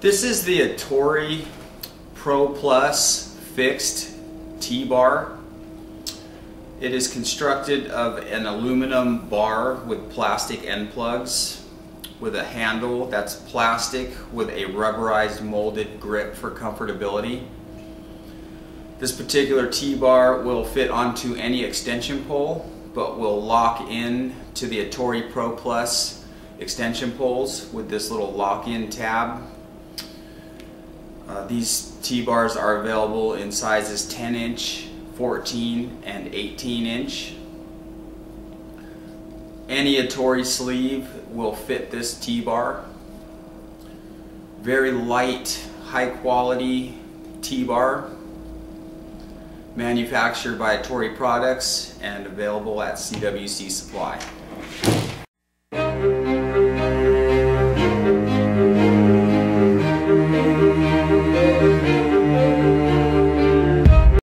This is the Ettore Pro Plus fixed T-bar. It is constructed of an aluminum bar with plastic end plugs with a handle that's plastic with a rubberized molded grip for comfortability. This particular T-bar will fit onto any extension pole but will lock in to the Ettore Pro Plus extension poles with this little lock-in tab. Uh, these T-bars are available in sizes 10 inch, 14 and 18 inch. Any Ettore sleeve will fit this T-bar. Very light, high quality T-bar manufactured by Ettore Products and available at CWC Supply.